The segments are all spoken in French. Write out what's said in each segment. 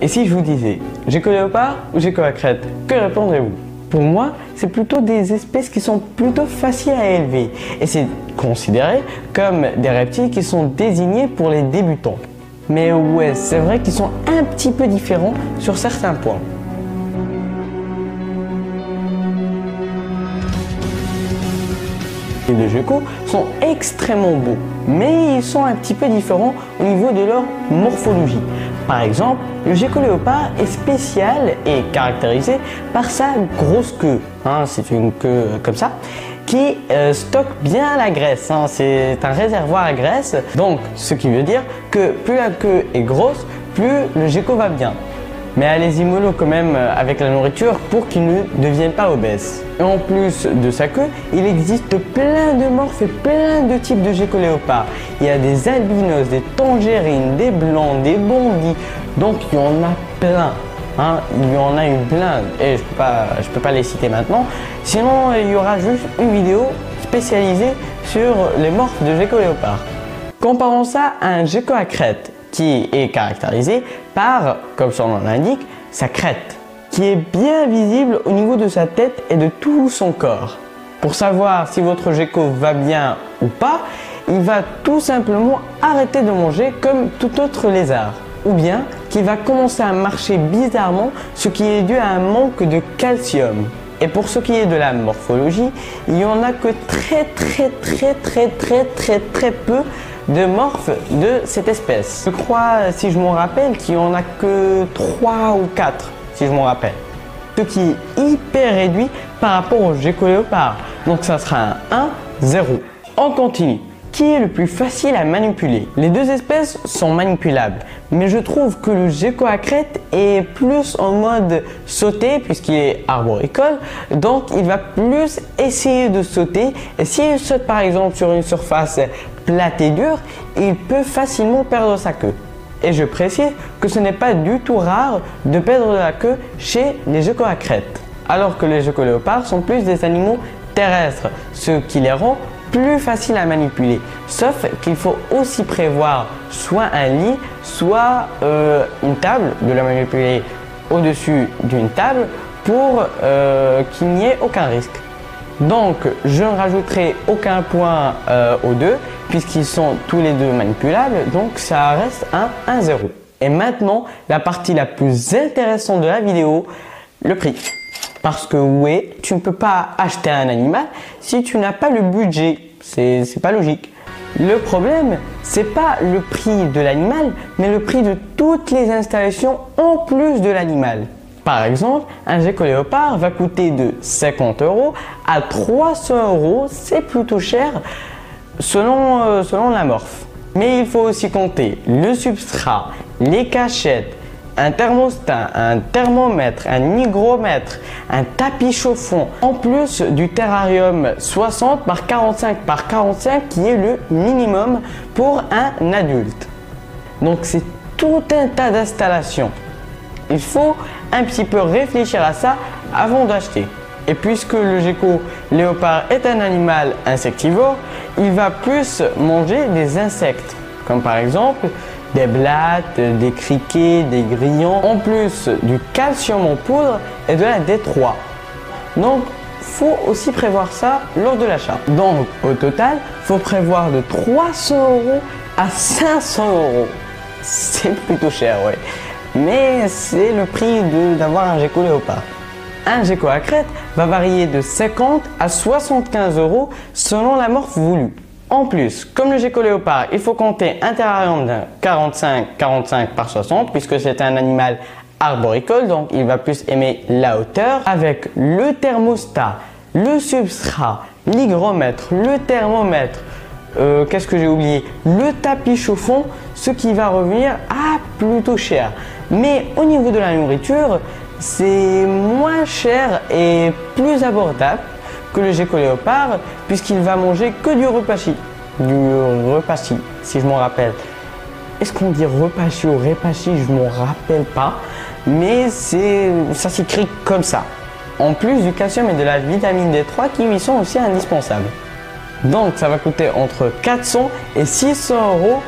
Et si je vous disais Gecko léopard ou Gecko à crête, que répondrez-vous? Pour moi, c'est plutôt des espèces qui sont plutôt faciles à élever et c'est considéré comme des reptiles qui sont désignés pour les débutants. Mais ouais, c'est vrai qu'ils sont un petit peu différents sur certains points. Les deux geckos sont extrêmement beaux, mais ils sont un petit peu différents au niveau de leur morphologie. Par exemple, le gecko léopard est spécial et caractérisé par sa grosse queue. Hein, c'est une queue comme ça qui euh, stocke bien la graisse. Hein. c'est un réservoir à graisse. Donc, ce qui veut dire que plus la queue est grosse, plus le gecko va bien mais allez-y mollo quand même euh, avec la nourriture pour qu'il ne devienne pas obèse. Et en plus de sa queue, il existe plein de morphes et plein de types de gecko léopards. Il y a des albinos, des tangerines, des blancs, des bondis, donc il y en a plein. Hein. il y en a une blinde et je peux pas, peux pas les citer maintenant. Sinon, il y aura juste une vidéo spécialisée sur les morphes de gecko léopard. Comparons ça à un gecko à crête qui est caractérisé par, comme son nom l'indique, sa crête, qui est bien visible au niveau de sa tête et de tout son corps. Pour savoir si votre gecko va bien ou pas, il va tout simplement arrêter de manger comme tout autre lézard. Ou bien qu'il va commencer à marcher bizarrement, ce qui est dû à un manque de calcium. Et pour ce qui est de la morphologie, il n'y en a que très très très très très très très peu de morphes de cette espèce. Je crois, si je m'en rappelle, qu'il n'y en a que 3 ou 4, si je m'en rappelle. Ce qui est hyper réduit par rapport au gecko léopard. Donc ça sera un 1, 0. On continue qui est le plus facile à manipuler. Les deux espèces sont manipulables, mais je trouve que le gecko est plus en mode sauter puisqu'il est arboricole, donc il va plus essayer de sauter. Et s'il saute par exemple sur une surface plate et dure, il peut facilement perdre sa queue. Et je précise que ce n'est pas du tout rare de perdre la queue chez les geckos alors que les geckos léopards sont plus des animaux terrestres, ce qui les rend plus faciles à manipuler. Sauf qu'il faut aussi prévoir soit un lit, soit euh, une table, de la manipuler au-dessus d'une table pour euh, qu'il n'y ait aucun risque. Donc, je ne rajouterai aucun point euh, aux deux puisqu'ils sont tous les deux manipulables. Donc, ça reste un 1-0. Et maintenant, la partie la plus intéressante de la vidéo, le prix. Parce que oui, tu ne peux pas acheter un animal si tu n'as pas le budget. C'est pas logique. Le problème, c'est pas le prix de l'animal, mais le prix de toutes les installations en plus de l'animal. Par exemple, un gecko léopard va coûter de 50 euros à 300 euros, c'est plutôt cher selon, euh, selon la morphe. Mais il faut aussi compter le substrat, les cachettes, un thermostat, un thermomètre, un hygromètre, un tapis chauffant, en plus du terrarium 60 par 45 par 45 qui est le minimum pour un adulte. Donc c'est tout un tas d'installations. Il faut un petit peu réfléchir à ça avant d'acheter. Et puisque le gecko léopard est un animal insectivore, il va plus manger des insectes, comme par exemple des blattes, des criquets, des grillons, en plus du calcium en poudre et de la D3. Donc, faut aussi prévoir ça lors de l'achat. Donc, au total, faut prévoir de 300 euros à 500 euros. C'est plutôt cher, ouais mais c'est le prix d'avoir un gecko léopard. Un gecko à crête va varier de 50 à 75 euros selon la morphe voulue. En plus, comme le gecko il faut compter un terrarium de 45-45 par 60 puisque c'est un animal arboricole, donc il va plus aimer la hauteur. Avec le thermostat, le substrat, l'hygromètre, le thermomètre, euh, qu'est-ce que j'ai oublié? Le tapis chauffant, ce qui va revenir à plutôt cher. Mais au niveau de la nourriture, c'est moins cher et plus abordable que le gecko léopard puisqu'il va manger que du repachi. Du repachi, si je m'en rappelle. Est-ce qu'on dit repachi ou repachi Je m'en rappelle pas. Mais c'est, ça s'écrit comme ça. En plus du calcium et de la vitamine D3 qui lui sont aussi indispensables. Donc ça va coûter entre 400 et 600 euros.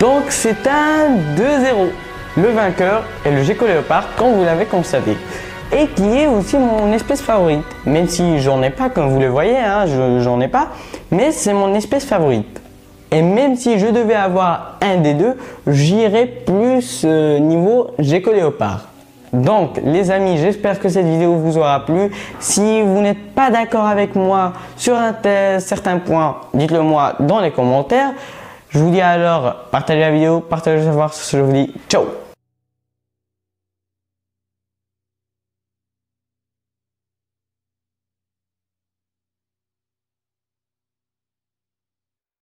Donc c'est un 2-0. le vainqueur est le gecko léopard, comme vous l'avez constaté. Et qui est aussi mon espèce favorite. Même si j'en ai pas, comme vous le voyez, hein, j'en ai pas. Mais c'est mon espèce favorite. Et même si je devais avoir un des deux, j'irais plus euh, niveau gecko léopard. Donc les amis, j'espère que cette vidéo vous aura plu. Si vous n'êtes pas d'accord avec moi sur un certain point, dites-le moi dans les commentaires. Je vous dis alors, partagez la vidéo, partagez le savoir, je vous dis ciao